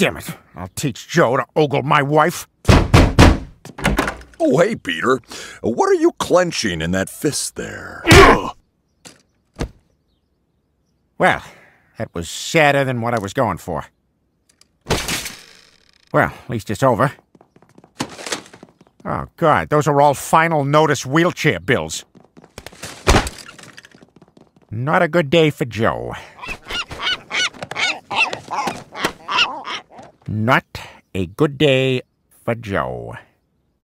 Damn it. I'll teach Joe to ogle my wife. Oh, hey, Peter. What are you clenching in that fist there? Well, that was sadder than what I was going for. Well, at least it's over. Oh, God, those are all final notice wheelchair bills. Not a good day for Joe. Not a good day for Joe.